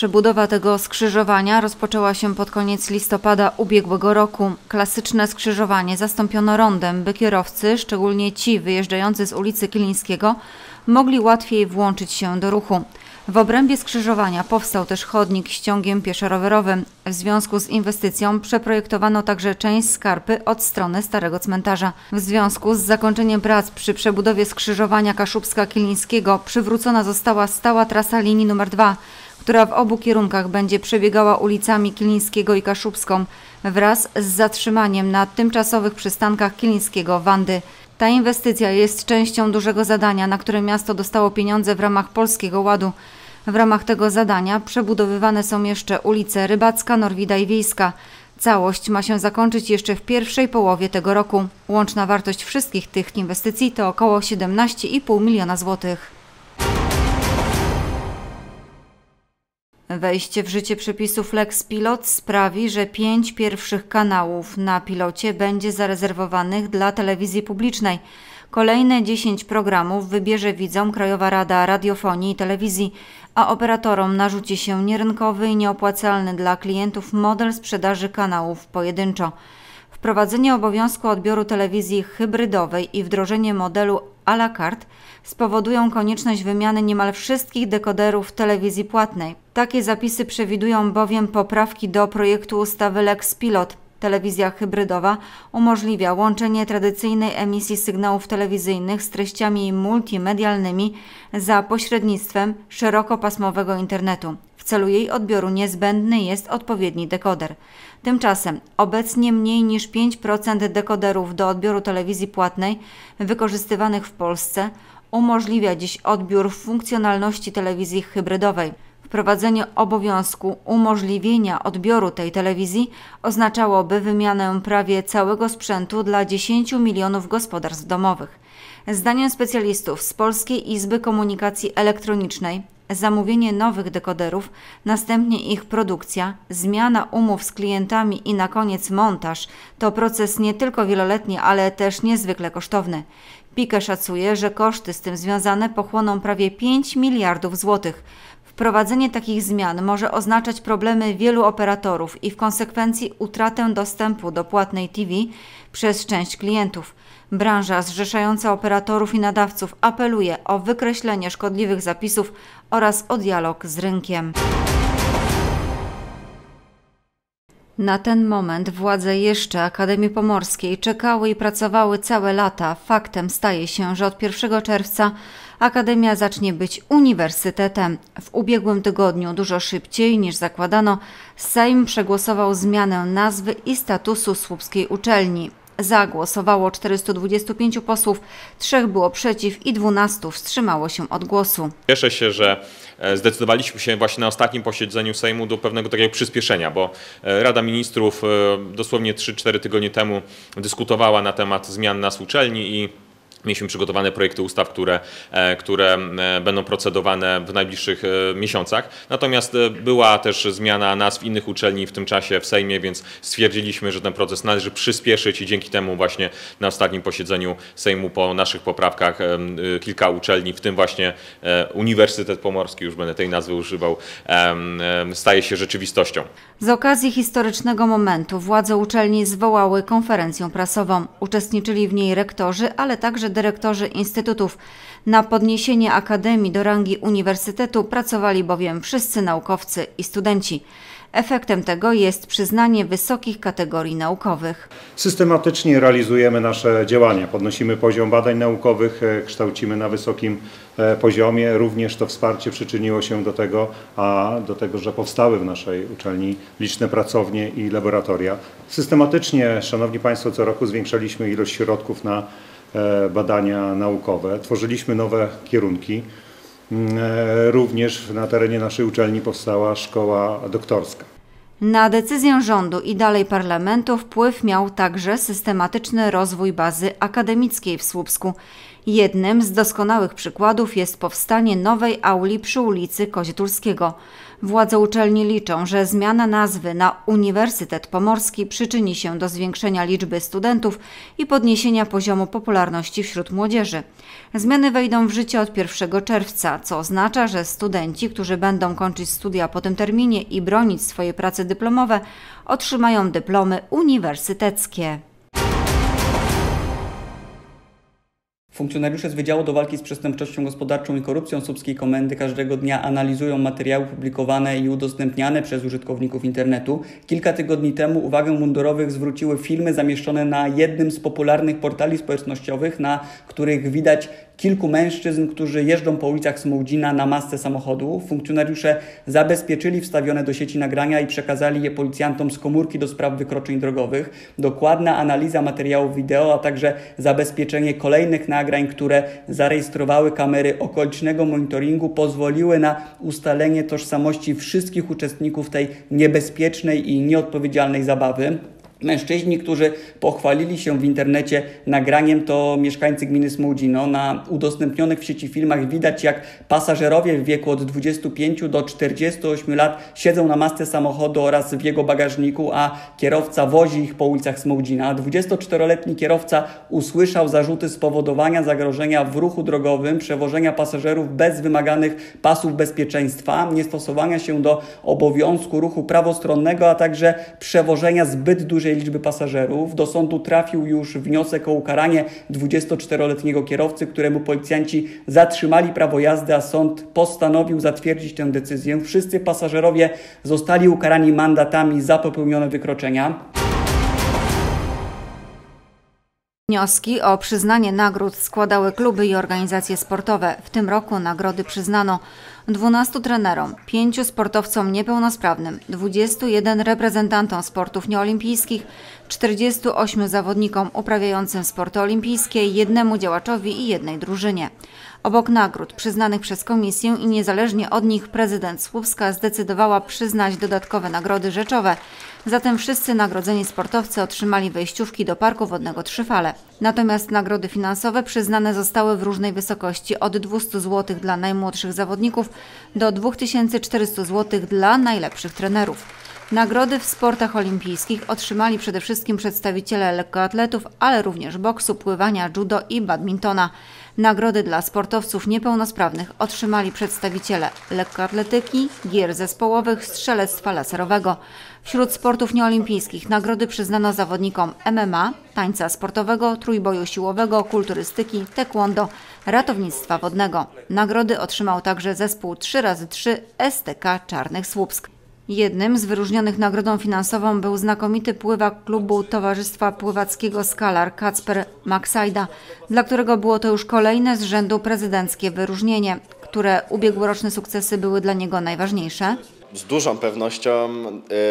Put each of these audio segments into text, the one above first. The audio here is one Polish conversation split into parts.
Przebudowa tego skrzyżowania rozpoczęła się pod koniec listopada ubiegłego roku. Klasyczne skrzyżowanie zastąpiono rondem, by kierowcy, szczególnie ci wyjeżdżający z ulicy Kilińskiego, mogli łatwiej włączyć się do ruchu. W obrębie skrzyżowania powstał też chodnik ściągiem pieszo-rowerowym. W związku z inwestycją przeprojektowano także część skarpy od strony Starego Cmentarza. W związku z zakończeniem prac przy przebudowie skrzyżowania Kaszubska-Kilińskiego przywrócona została stała trasa linii nr 2, która w obu kierunkach będzie przebiegała ulicami Kilińskiego i Kaszubską wraz z zatrzymaniem na tymczasowych przystankach Kilińskiego Wandy. Ta inwestycja jest częścią dużego zadania, na które miasto dostało pieniądze w ramach Polskiego Ładu. W ramach tego zadania przebudowywane są jeszcze ulice Rybacka, Norwida i Wiejska. Całość ma się zakończyć jeszcze w pierwszej połowie tego roku. Łączna wartość wszystkich tych inwestycji to około 17,5 miliona złotych. Wejście w życie przepisów Lex Pilot sprawi, że pięć pierwszych kanałów na pilocie będzie zarezerwowanych dla telewizji publicznej. Kolejne 10 programów wybierze widzom Krajowa Rada Radiofonii i Telewizji, a operatorom narzuci się nierynkowy i nieopłacalny dla klientów model sprzedaży kanałów pojedynczo. Wprowadzenie obowiązku odbioru telewizji hybrydowej i wdrożenie modelu à la carte spowodują konieczność wymiany niemal wszystkich dekoderów telewizji płatnej. Takie zapisy przewidują bowiem poprawki do projektu ustawy Lex Pilot. Telewizja hybrydowa umożliwia łączenie tradycyjnej emisji sygnałów telewizyjnych z treściami multimedialnymi za pośrednictwem szerokopasmowego internetu. Celu jej odbioru niezbędny jest odpowiedni dekoder. Tymczasem obecnie mniej niż 5% dekoderów do odbioru telewizji płatnej wykorzystywanych w Polsce umożliwia dziś odbiór funkcjonalności telewizji hybrydowej. Wprowadzenie obowiązku umożliwienia odbioru tej telewizji oznaczałoby wymianę prawie całego sprzętu dla 10 milionów gospodarstw domowych. Zdaniem specjalistów z Polskiej Izby Komunikacji Elektronicznej zamówienie nowych dekoderów, następnie ich produkcja, zmiana umów z klientami i na koniec montaż to proces nie tylko wieloletni, ale też niezwykle kosztowny. Pike szacuje, że koszty z tym związane pochłoną prawie 5 miliardów złotych. Wprowadzenie takich zmian może oznaczać problemy wielu operatorów i w konsekwencji utratę dostępu do płatnej TV przez część klientów. Branża zrzeszająca operatorów i nadawców apeluje o wykreślenie szkodliwych zapisów oraz o dialog z rynkiem. Na ten moment władze jeszcze Akademii Pomorskiej czekały i pracowały całe lata. Faktem staje się, że od 1 czerwca Akademia zacznie być uniwersytetem. W ubiegłym tygodniu, dużo szybciej niż zakładano, Sejm przegłosował zmianę nazwy i statusu słupskiej uczelni. Za głosowało 425 posłów, trzech było przeciw i 12 wstrzymało się od głosu. Cieszę się, że e, zdecydowaliśmy się właśnie na ostatnim posiedzeniu Sejmu do pewnego takiego przyspieszenia, bo e, Rada Ministrów e, dosłownie 3-4 tygodnie temu dyskutowała na temat zmian nas uczelni i Mieliśmy przygotowane projekty ustaw, które, e, które e, będą procedowane w najbliższych e, miesiącach. Natomiast była też zmiana nazw innych uczelni w tym czasie w Sejmie, więc stwierdziliśmy, że ten proces należy przyspieszyć i dzięki temu właśnie na ostatnim posiedzeniu Sejmu po naszych poprawkach kilka uczelni, w tym właśnie Uniwersytet Pomorski, już będę tej nazwy używał, staje się rzeczywistością. Z okazji historycznego momentu władze uczelni zwołały konferencję prasową. Uczestniczyli w niej rektorzy, ale także dyrektorzy instytutów. Na podniesienie akademii do rangi uniwersytetu pracowali bowiem wszyscy naukowcy i studenci. Efektem tego jest przyznanie wysokich kategorii naukowych. Systematycznie realizujemy nasze działania, podnosimy poziom badań naukowych, e, kształcimy na wysokim e, poziomie. Również to wsparcie przyczyniło się do tego, a do tego, że powstały w naszej uczelni liczne pracownie i laboratoria. Systematycznie, Szanowni Państwo, co roku zwiększaliśmy ilość środków na badania naukowe. Tworzyliśmy nowe kierunki. Mm, e, również na terenie naszej uczelni powstała szkoła doktorska. Na decyzję rządu i dalej parlamentu wpływ miał także systematyczny rozwój bazy akademickiej w Słupsku. Jednym z doskonałych przykładów jest powstanie nowej auli przy ulicy Kozietulskiego. Władze uczelni liczą, że zmiana nazwy na Uniwersytet Pomorski przyczyni się do zwiększenia liczby studentów i podniesienia poziomu popularności wśród młodzieży. Zmiany wejdą w życie od 1 czerwca, co oznacza, że studenci, którzy będą kończyć studia po tym terminie i bronić swoje prace dyplomowe, otrzymają dyplomy uniwersyteckie. Funkcjonariusze z Wydziału do Walki z Przestępczością Gospodarczą i Korupcją Słupskiej Komendy każdego dnia analizują materiały publikowane i udostępniane przez użytkowników internetu. Kilka tygodni temu uwagę mundurowych zwróciły filmy zamieszczone na jednym z popularnych portali społecznościowych, na których widać kilku mężczyzn, którzy jeżdżą po ulicach Smołdzina na masce samochodu. Funkcjonariusze zabezpieczyli wstawione do sieci nagrania i przekazali je policjantom z komórki do spraw wykroczeń drogowych. Dokładna analiza materiałów wideo, a także zabezpieczenie kolejnych nagrań, które zarejestrowały kamery okolicznego monitoringu, pozwoliły na ustalenie tożsamości wszystkich uczestników tej niebezpiecznej i nieodpowiedzialnej zabawy. Mężczyźni, którzy pochwalili się w internecie nagraniem, to mieszkańcy gminy Smudzino. Na udostępnionych w sieci filmach widać, jak pasażerowie w wieku od 25 do 48 lat siedzą na masce samochodu oraz w jego bagażniku, a kierowca wozi ich po ulicach Smudzina. 24-letni kierowca usłyszał zarzuty spowodowania zagrożenia w ruchu drogowym, przewożenia pasażerów bez wymaganych pasów bezpieczeństwa, niestosowania się do obowiązku ruchu prawostronnego, a także przewożenia zbyt dużej liczby pasażerów. Do sądu trafił już wniosek o ukaranie 24-letniego kierowcy, któremu policjanci zatrzymali prawo jazdy, a sąd postanowił zatwierdzić tę decyzję. Wszyscy pasażerowie zostali ukarani mandatami za popełnione wykroczenia. Wnioski o przyznanie nagród składały kluby i organizacje sportowe. W tym roku nagrody przyznano 12 trenerom, 5 sportowcom niepełnosprawnym, 21 reprezentantom sportów nieolimpijskich, 48 zawodnikom uprawiającym sporty olimpijskie, jednemu działaczowi i jednej drużynie. Obok nagród przyznanych przez komisję i niezależnie od nich prezydent Słupska zdecydowała przyznać dodatkowe nagrody rzeczowe. Zatem wszyscy nagrodzeni sportowcy otrzymali wejściówki do Parku Wodnego Trzyfale. Natomiast nagrody finansowe przyznane zostały w różnej wysokości od 200 zł dla najmłodszych zawodników do 2400 zł dla najlepszych trenerów. Nagrody w sportach olimpijskich otrzymali przede wszystkim przedstawiciele lekkoatletów, ale również boksu, pływania, judo i badmintona. Nagrody dla sportowców niepełnosprawnych otrzymali przedstawiciele lekkoatletyki, gier zespołowych, strzelectwa laserowego. Wśród sportów nieolimpijskich nagrody przyznano zawodnikom MMA, tańca sportowego, trójboju siłowego, kulturystyki, taekwondo, ratownictwa wodnego. Nagrody otrzymał także zespół 3x3 STK Czarnych Słupsk. Jednym z wyróżnionych nagrodą finansową był znakomity pływak klubu Towarzystwa Pływackiego Skalar Kacper Maksajda, dla którego było to już kolejne z rzędu prezydenckie wyróżnienie, które ubiegłoroczne sukcesy były dla niego najważniejsze z dużą pewnością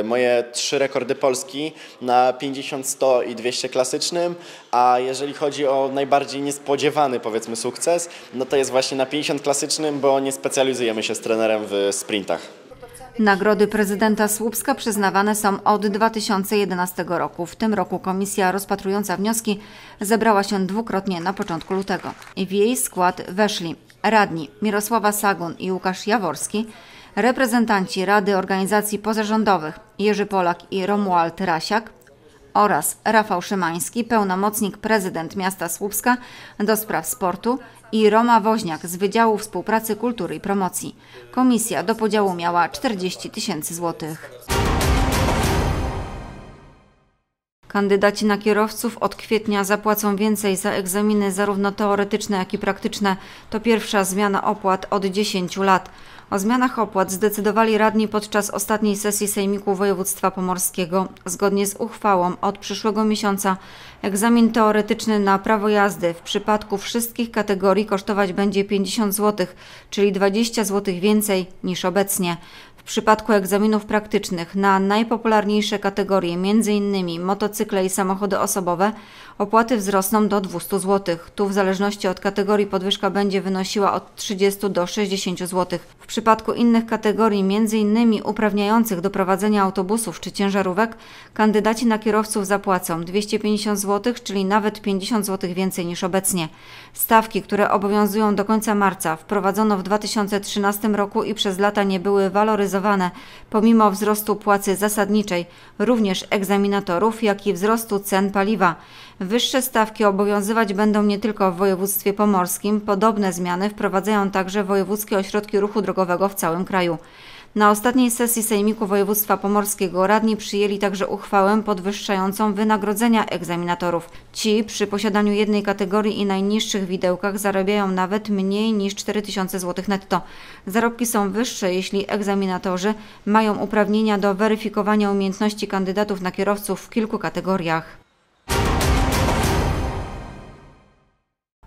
y, moje trzy rekordy Polski na 50, 100 i 200 klasycznym, a jeżeli chodzi o najbardziej niespodziewany powiedzmy sukces, no to jest właśnie na 50 klasycznym, bo nie specjalizujemy się z trenerem w sprintach. Nagrody prezydenta Słupska przyznawane są od 2011 roku. W tym roku komisja rozpatrująca wnioski zebrała się dwukrotnie na początku lutego. W jej skład weszli radni Mirosława Sagun i Łukasz Jaworski, reprezentanci Rady Organizacji Pozarządowych Jerzy Polak i Romuald Rasiak oraz Rafał Szymański, pełnomocnik prezydent miasta Słupska do spraw sportu i Roma Woźniak z Wydziału Współpracy Kultury i Promocji. Komisja do podziału miała 40 tysięcy złotych. Kandydaci na kierowców od kwietnia zapłacą więcej za egzaminy zarówno teoretyczne, jak i praktyczne. To pierwsza zmiana opłat od 10 lat. O zmianach opłat zdecydowali radni podczas ostatniej sesji Sejmiku Województwa Pomorskiego. Zgodnie z uchwałą od przyszłego miesiąca egzamin teoretyczny na prawo jazdy w przypadku wszystkich kategorii kosztować będzie 50 zł, czyli 20 zł więcej niż obecnie. W przypadku egzaminów praktycznych na najpopularniejsze kategorie, m.in. motocykle i samochody osobowe, opłaty wzrosną do 200 zł. Tu w zależności od kategorii podwyżka będzie wynosiła od 30 do 60 zł. W przypadku innych kategorii, m.in. uprawniających do prowadzenia autobusów czy ciężarówek, kandydaci na kierowców zapłacą 250 zł, czyli nawet 50 zł więcej niż obecnie. Stawki, które obowiązują do końca marca, wprowadzono w 2013 roku i przez lata nie były waloryzowane pomimo wzrostu płacy zasadniczej, również egzaminatorów, jak i wzrostu cen paliwa. Wyższe stawki obowiązywać będą nie tylko w województwie pomorskim, podobne zmiany wprowadzają także wojewódzkie ośrodki ruchu drogowego w całym kraju. Na ostatniej sesji Sejmiku Województwa Pomorskiego radni przyjęli także uchwałę podwyższającą wynagrodzenia egzaminatorów. Ci przy posiadaniu jednej kategorii i najniższych widełkach zarabiają nawet mniej niż 4000 zł netto. Zarobki są wyższe, jeśli egzaminatorzy mają uprawnienia do weryfikowania umiejętności kandydatów na kierowców w kilku kategoriach.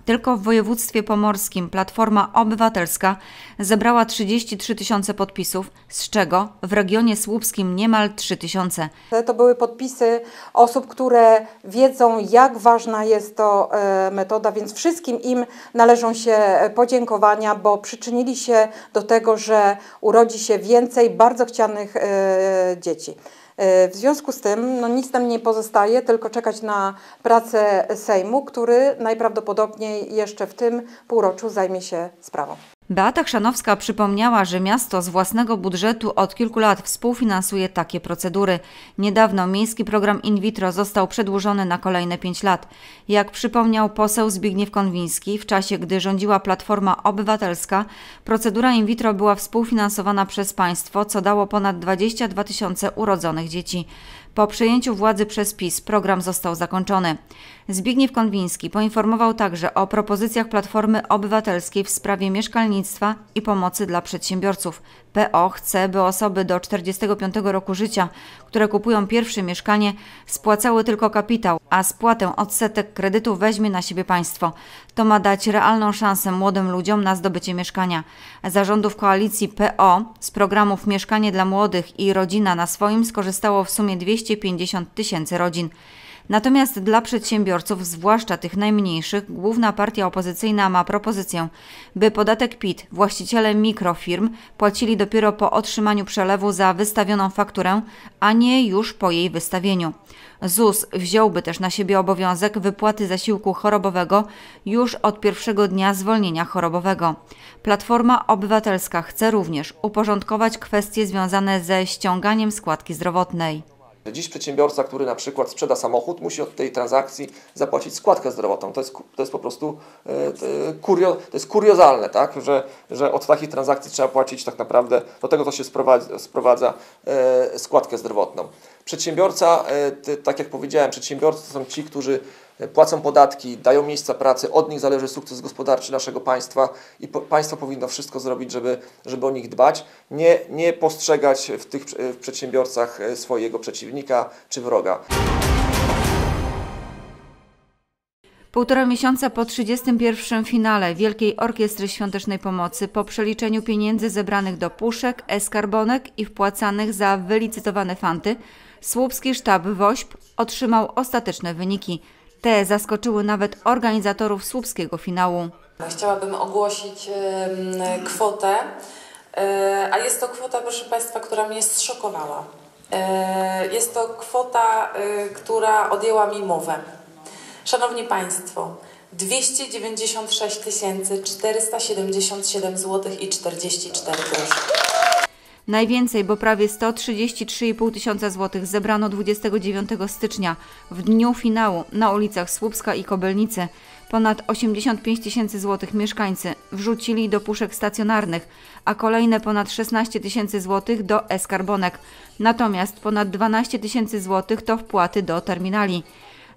Tylko w województwie pomorskim Platforma Obywatelska zebrała 33 tysiące podpisów, z czego w regionie słupskim niemal 3 tysiące. To były podpisy osób, które wiedzą, jak ważna jest to e, metoda, więc wszystkim im należą się podziękowania, bo przyczynili się do tego, że urodzi się więcej bardzo chcianych e, dzieci. E, w związku z tym no, nic nam nie pozostaje, tylko czekać na pracę Sejmu, który najprawdopodobniej jeszcze w tym półroczu zajmie się sprawą. Beata Chrzanowska przypomniała, że miasto z własnego budżetu od kilku lat współfinansuje takie procedury. Niedawno miejski program in vitro został przedłużony na kolejne pięć lat. Jak przypomniał poseł Zbigniew Konwiński, w czasie gdy rządziła Platforma Obywatelska, procedura in vitro była współfinansowana przez państwo, co dało ponad 22 tysiące urodzonych dzieci. Po przejęciu władzy przez PiS program został zakończony. Zbigniew Konwiński poinformował także o propozycjach Platformy Obywatelskiej w sprawie mieszkalnictwa i pomocy dla przedsiębiorców. PO chce, by osoby do 45 roku życia, które kupują pierwsze mieszkanie, spłacały tylko kapitał, a spłatę odsetek kredytu weźmie na siebie państwo. To ma dać realną szansę młodym ludziom na zdobycie mieszkania. Zarządów koalicji PO z programów Mieszkanie dla Młodych i Rodzina na swoim skorzystało w sumie 250 tysięcy rodzin. Natomiast dla przedsiębiorców, zwłaszcza tych najmniejszych, główna partia opozycyjna ma propozycję, by podatek PIT właściciele mikrofirm płacili dopiero po otrzymaniu przelewu za wystawioną fakturę, a nie już po jej wystawieniu. ZUS wziąłby też na siebie obowiązek wypłaty zasiłku chorobowego już od pierwszego dnia zwolnienia chorobowego. Platforma Obywatelska chce również uporządkować kwestie związane ze ściąganiem składki zdrowotnej. Dziś przedsiębiorca, który na przykład sprzeda samochód, musi od tej transakcji zapłacić składkę zdrowotną. To jest, to jest po prostu e, kurio, to jest kuriozalne, tak? że, że od takich transakcji trzeba płacić tak naprawdę, do tego to się sprowadza, sprowadza e, składkę zdrowotną. Przedsiębiorca, e, tak jak powiedziałem, przedsiębiorcy to są ci, którzy płacą podatki, dają miejsca pracy, od nich zależy sukces gospodarczy naszego państwa i po, państwo powinno wszystko zrobić, żeby, żeby o nich dbać, nie, nie postrzegać w tych w przedsiębiorcach e, swojego przeciwnika czy wroga. Półtora miesiąca po 31. finale Wielkiej Orkiestry Świątecznej Pomocy, po przeliczeniu pieniędzy zebranych do puszek, eskarbonek i wpłacanych za wylicytowane fanty, słupski sztab WOŚP otrzymał ostateczne wyniki – te zaskoczyły nawet organizatorów słupskiego finału. Chciałabym ogłosić kwotę, e, a jest to kwota, proszę Państwa, która mnie zszokowała. E, jest to kwota, e, która odjęła mi mowę. Szanowni Państwo, 296 477 zł i 44 groszy. Najwięcej, bo prawie 133,5 tysiąca złotych zebrano 29 stycznia, w dniu finału, na ulicach Słupska i Kobelnicy. Ponad 85 tysięcy złotych mieszkańcy wrzucili do puszek stacjonarnych, a kolejne ponad 16 tysięcy złotych do eskarbonek. Natomiast ponad 12 tysięcy złotych to wpłaty do terminali.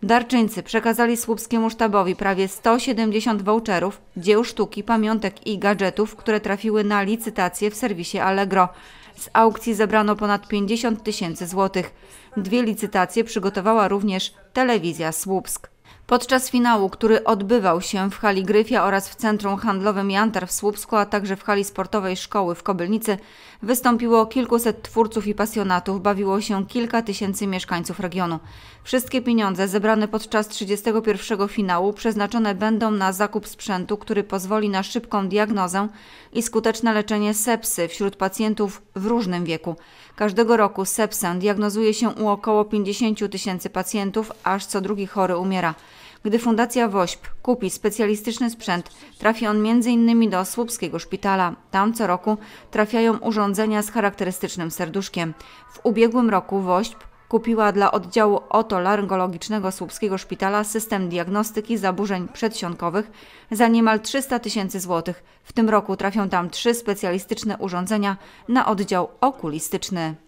Darczyńcy przekazali słupskiemu sztabowi prawie 170 voucherów, dzieł sztuki, pamiątek i gadżetów, które trafiły na licytację w serwisie Allegro. Z aukcji zebrano ponad 50 tysięcy złotych. Dwie licytacje przygotowała również telewizja Słupsk. Podczas finału, który odbywał się w hali Gryfia oraz w Centrum Handlowym Jantar w Słupsku, a także w hali sportowej szkoły w Kobylnicy, wystąpiło kilkuset twórców i pasjonatów, bawiło się kilka tysięcy mieszkańców regionu. Wszystkie pieniądze zebrane podczas 31 finału przeznaczone będą na zakup sprzętu, który pozwoli na szybką diagnozę i skuteczne leczenie sepsy wśród pacjentów w różnym wieku. Każdego roku sepsę diagnozuje się u około 50 tysięcy pacjentów, aż co drugi chory umiera. Gdy Fundacja WOŚP kupi specjalistyczny sprzęt, trafi on m.in. do Słupskiego Szpitala. Tam co roku trafiają urządzenia z charakterystycznym serduszkiem. W ubiegłym roku WOŚP kupiła dla oddziału otolaryngologicznego Słupskiego Szpitala system diagnostyki zaburzeń przedsionkowych za niemal 300 tysięcy złotych. W tym roku trafią tam trzy specjalistyczne urządzenia na oddział okulistyczny.